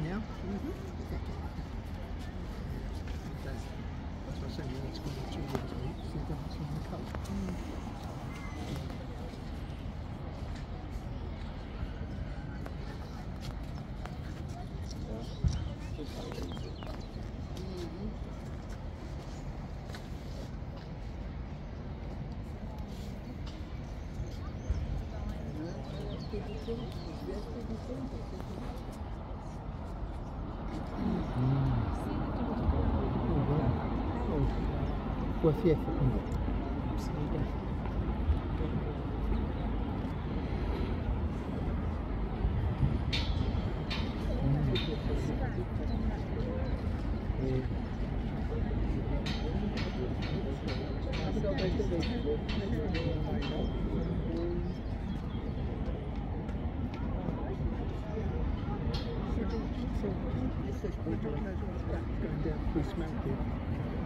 happy now? Mm -hmm. that's what I to colour. Thank you. وفيها فقير This is what we're going to do. We smell it.